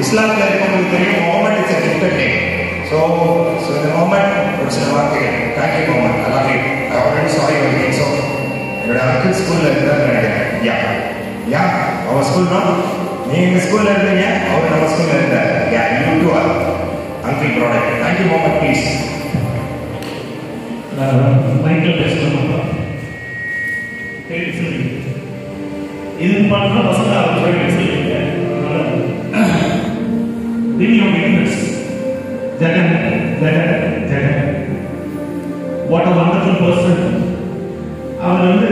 இஸ்லாமில் இருக்கவங்களுக்கு தெரியும் Mohammed it's gifted name so so இந்த முகமது ஒரு சில வார்த்தைகள் thank you Mohammed I I already sorry ஒரு என்னோட ஸ்கூலில் இருந்தால் நினைக்கிறேன் யா யா அவர் ஸ்கூல் தான் நீங்க எங்கள் ஸ்கூலில் இருந்தீங்க அவர் நம்ம ஸ்கூலில் இருந்தார் yeah you two are uncle product thank you Muhammad please மைக்கில் பேசணும் சரி சரி இது பார்த்தா பசங்க அவங்க சொல்லிங்க video weakness Jagan Jagan Jagan what a wonderful person அவர் வந்து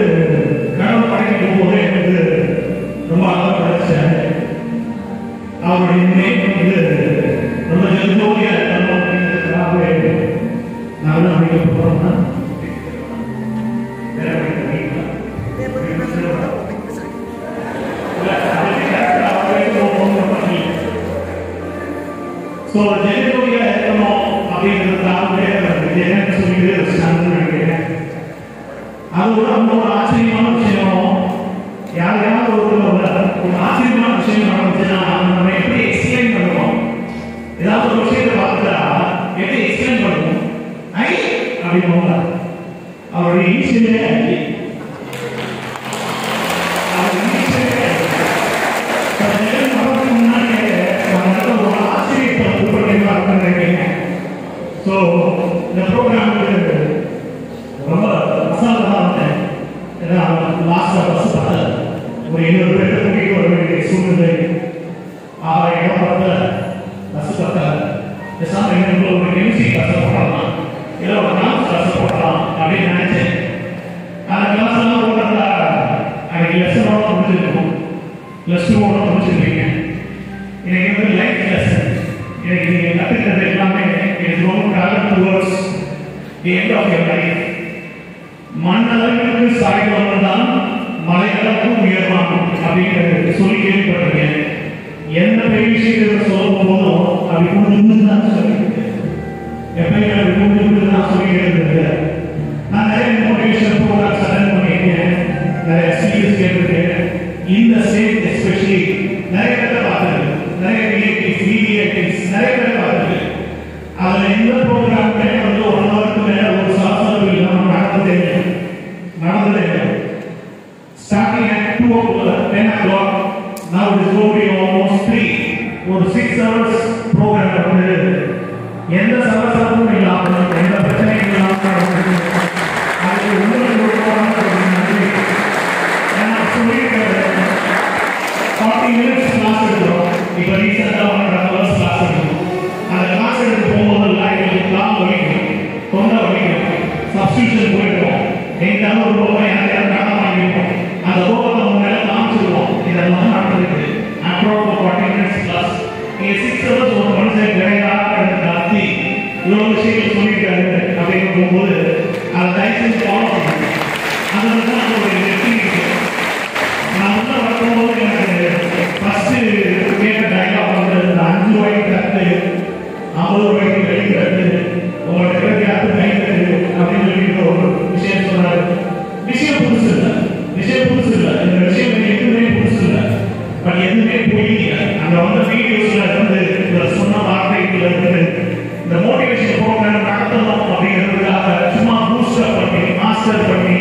அது ஒரு ரொம்ப ஒரு ஆச்சரியமான விஷயம் யாரையாவது ஒரு ஒரு ஆச்சரியமான விஷயம் நடந்துச்சுன்னா நம்ம எப்படி எக்ஸ்பிளைன் பண்ணுவோம் ஏதாவது ஒரு விஷயத்தை பார்த்தா எப்படி எக்ஸ்பிளைன் பண்ணுவோம் ஐ அப்படின்னு அவருடைய ஈஸ்வரே ஐ அவர் ஈஸ்வரே எனக்கு வந்து லைஃப் லெசன் எனக்கு நீங்கள் கற்றுக்கிறது எல்லாமே எனக்கு ரொம்ப travel towards the end of மண்ணளவுக்கு சாய்ந்தவன் தான் அப்படிங்கிறது சொல்லி கேள்விப்பட்டிருக்கேன் எந்த பெரிய விஷயத்தை சொல்லும் போதும் அப்படி கொண்டு தான் சொல்லியிருக்கேன் எப்பயுமே அப்படி கொண்டு தான் சொல்லிக்கிட்டு இருக்கேன் நான் நிறைய மோட்டிவேஷன் ப்ரோக்ராம்ஸ் அட்டன் பண்ணியிருக்கேன் நிறைய சீரியஸ் கேட்டிருக்கேன் இந்த சேவை எங்கேயாவது ஒரு ரூபாய் யாரையாவது கடன் வாங்கியிருப்போம் அந்த காமிச்சிருவோம் இதெல்லாம் நடந்திருக்கு அப்புறம் ஃபார்ட்டி மினிட்ஸ் கிளாஸ் நீங்கள் சிக்ஸ் ஹவர்ஸ் ஒரு மனுஷன் கிடையாது நடத்தி இவ்வளோ விஷயங்கள் சொல்லியிருக்காரு அப்படின்னு அதை ஃபாலோ பண்ணுங்க தான் ஒரு வெற்றி மாஸ்டர் பண்ணி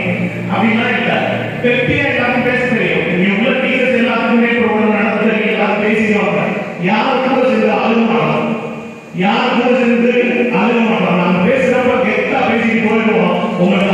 அப்படிலாம் இல்லை. வெற்றியா எல்லாரும் பேச தெரியும். இங்க உள்ள டீச்சர்ஸ் எல்லாத்துக்குமே ப்ரோக்ராம் நடத்த எல்லாரும் பேசிடுவாங்க. யாருக்கும் சேர்ந்து அழுக மாட்டோம் யார் சேர்ந்து அழுக மாட்டோம் நாங்க பேசுறப்ப கெத்தா பேசிட்டு போயிடுவோம். உங்களுக்கு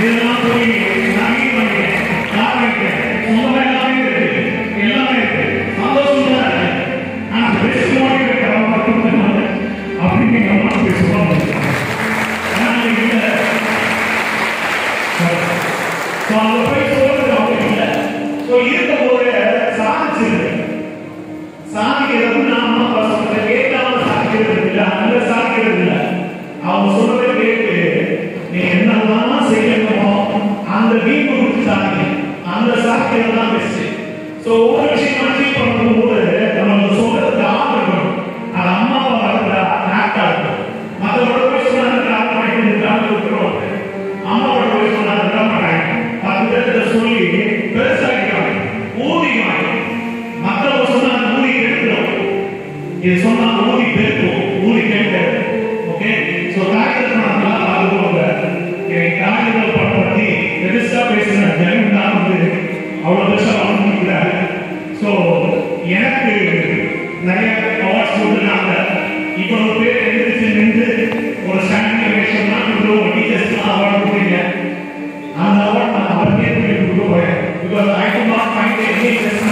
You don't believe.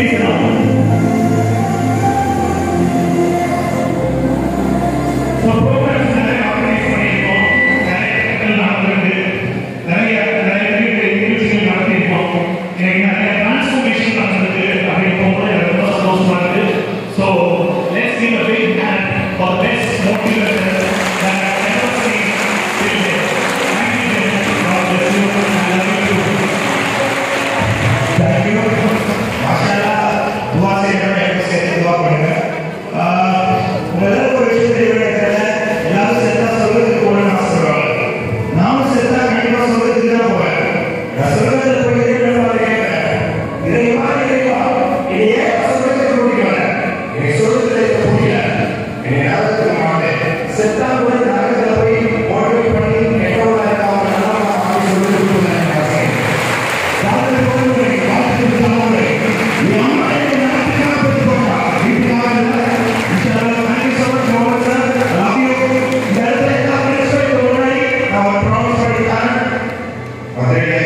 Quem não?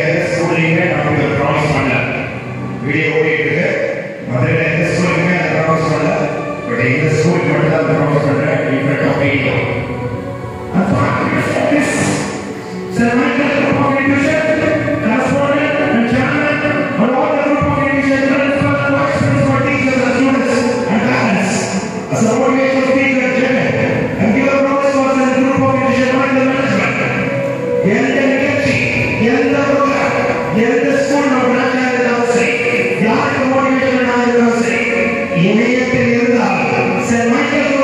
எந்த ஸ்கூல்லையுமே நம்ம இதை ப்ராமிஸ் பண்ணல. வீடியோ ஓடிட்டு இருக்கு மதுரையில் எந்த ஸ்கூலுக்குமே அதை ப்ராமிஸ் பண்ணல. பட் எந்த ஸ்கூலுக்கு மட்டும் தான் ப்ராமிஸ் பண்ணுறேன் இப்போ topic That's what I'm going to say. So, I'm going to say, that's what Dice,